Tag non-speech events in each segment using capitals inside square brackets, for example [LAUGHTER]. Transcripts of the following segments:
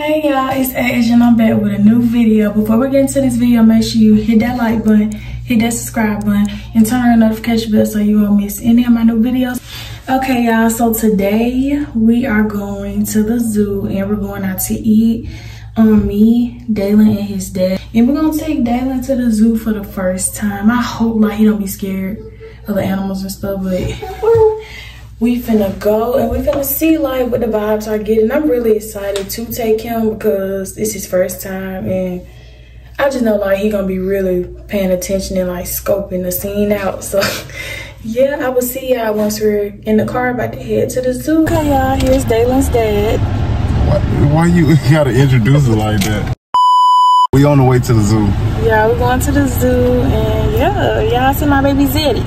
Hey y'all, it's Ash and I'm back with a new video. Before we get into this video, make sure you hit that like button, hit that subscribe button, and turn on the notification bell so you won't miss any of my new videos. Okay y'all, so today we are going to the zoo and we're going out to eat. Um, me, Daylen, and his dad. And we're gonna take Daylen to the zoo for the first time. I hope like he don't be scared of the animals and stuff, but we finna go and we finna see like what the vibes are getting. I'm really excited to take him because it's his first time and I just know like he gonna be really paying attention and like scoping the scene out. So [LAUGHS] yeah, I will see y'all once we're in the car about to head to the zoo. Okay y'all, here's Daylen's dad. Why, why you [LAUGHS] gotta introduce it like that? We on the way to the zoo. Yeah, we're going to the zoo and yeah, y'all see my baby Zeddy.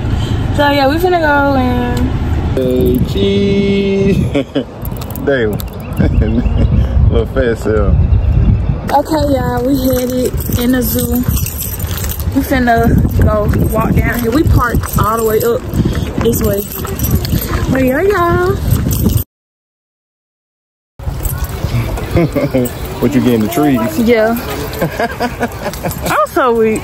So yeah, we finna go and Hey, cheese. [LAUGHS] Damn. [LAUGHS] Little fat self. Okay, y'all, we headed in the zoo. We finna go walk down here. We parked all the way up this way. But yeah, y'all. [LAUGHS] what you getting the trees? Yeah. I'm so weak.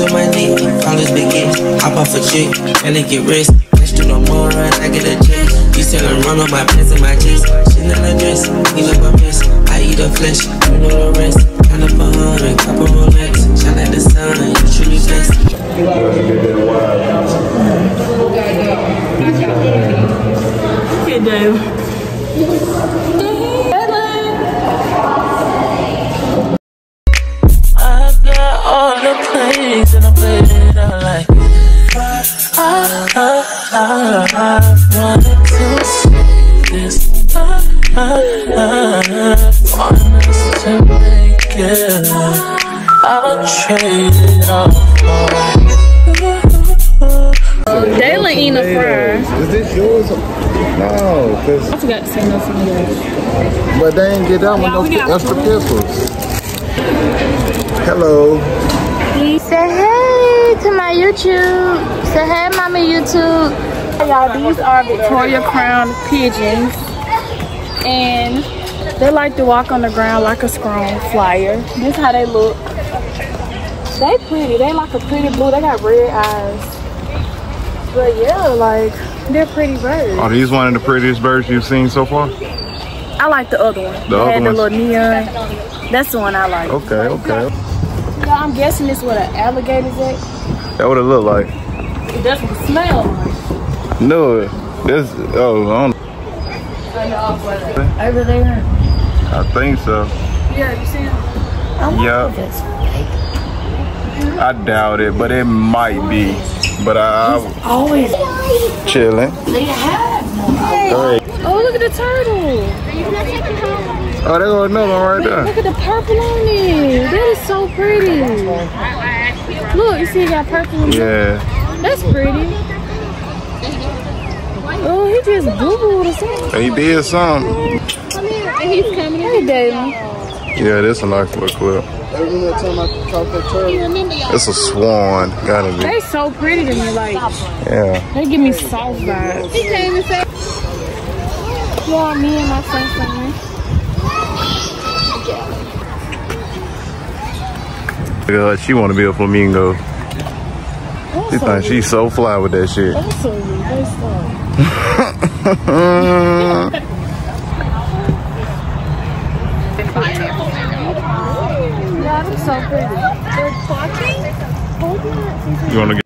On my knee, call this big it. Hop off a chick, and they get rest. Cash to no more run, I get a check. You selling run on my pants and my jeans. Chanel a dress, you look a mess. I eat a flesh, you know the rest. Count up a hundred, couple Rolex. Shine like the sun, you truly blessed. Okay, Dave. I, I, I wanted to see this I, I, I want to make it I'll trade it all for Daylen eating a fries. Is this yours? No, cause I forgot to say no from yours. but they ain't get that one Yeah, no we got extra pistols. Hello. Say hey to my YouTube. Say hey, mama YouTube. Y'all, these are Victoria Crown pigeons. And they like to walk on the ground like a scrum flyer. This how they look. They pretty. They like a pretty blue. They got red eyes. But yeah, like, they're pretty birds. Are these one of the prettiest birds you've seen so far? I like the other one. The they other had the little neon. That's the one I like. Okay, okay. Yeah, I'm guessing this what an alligator's at. That what it look like. It doesn't smell. No, this. Oh, I, don't, Over there. I think so. Yeah, you see him? Yeah. I doubt it, but it might be. But I, I Always. chilling. Hey. Oh, look at the turtle. Oh, there go another one right there. Look at the purple on it. That is so pretty. Look, you see it got purple on it? Yeah, That's pretty. He just boo-booed or something. he did something. And he's coming in. Hey, Daylen. Yeah, this a nice little clip. It's a swan, gotta be. They so pretty to me. Like, Yeah. they give me soft vibes. He came and said, yeah, me and my friend family. Look at her, she wanna be a flamingo. She thinks she's so fly with that shit. That's so weird. That's so Yeah, that's so pretty. They're talking? You wanna get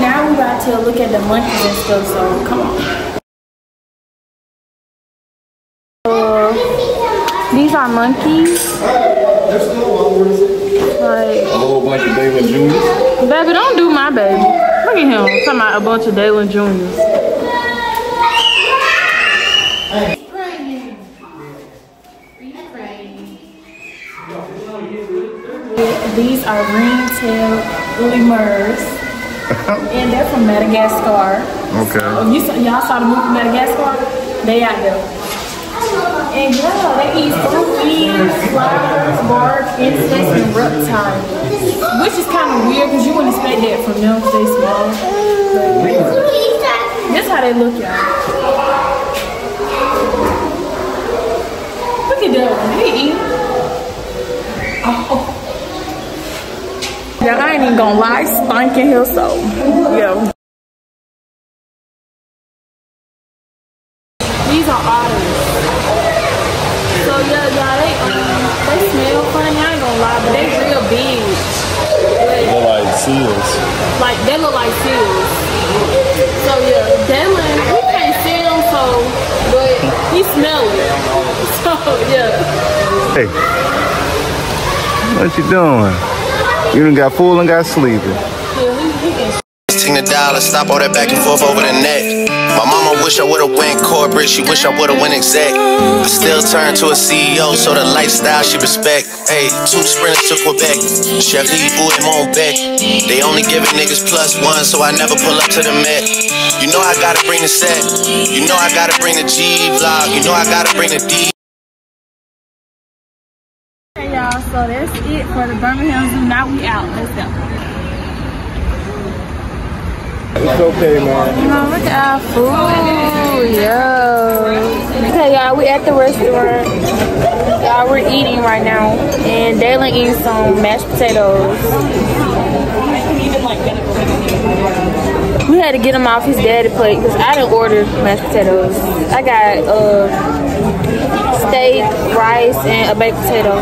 Now we're about to look at the monkeys and stuff, so come on. Uh, these are monkeys. Like, a whole bunch of David Juniors? baby, don't do my baby. Look at him. Talking about a bunch of Daylen Juniors. These are ring-tailed lemurs, [LAUGHS] and they're from Madagascar. Okay. Oh, you y'all saw the movie Madagascar? They out there. And yeah, they eat leaves, flowers, bark, insects, and reptiles. Which is kind of weird because you wouldn't expect that from them because they small. This how they look, y'all. Look at that one. Eat. Oh. Yeah, I ain't even gonna lie, stinking here, so yeah. Like they look like seals. So yeah, Dylan, we can't see them, so but he smell it. [LAUGHS] So yeah. Hey, what you doing? You done got full and got sleepy. Ting the dollar, stop all that back and forth over the net. My mama wish I would've went corporate, she wish I would've went exec. I still turn to a CEO, so the lifestyle she respect. Hey, two sprinters to Quebec, Chef Ebu and Montbec. They only giving niggas plus one, so I never pull up to the Met. You know I gotta bring the set, you know I gotta bring the G vlog, you know I gotta bring the D. Hey y'all, so that's it for the Birmingham Zoo. Now we out. Let's go. It's okay, man. Oh, look at our food. Yo. Okay, y'all, we at the restaurant. Y'all, we're eating right now. And Daylen eating some mashed potatoes. We had to get him off his daddy plate because I didn't order mashed potatoes. I got uh, steak, rice, and a baked potato.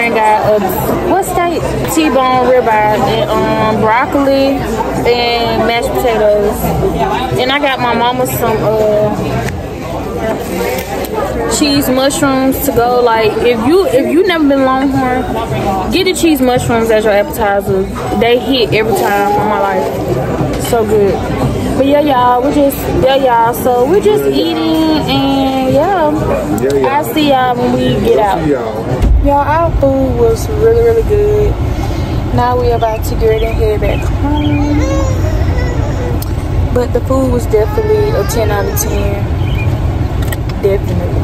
And got uh, what steak? T-bone ribeye and um, broccoli and mashed potatoes. And I got my mama some uh, cheese mushrooms to go. Like if you if you never been Longhorn, get the cheese mushrooms as your appetizer. They hit every time in my life. So good. But yeah, y'all, we just yeah, y'all. So we're just eating and yeah. I'll see y'all when we get out. Y'all, our food was really, really good. Now we're about to get ready and head back home. But the food was definitely a 10 out of 10. Definitely.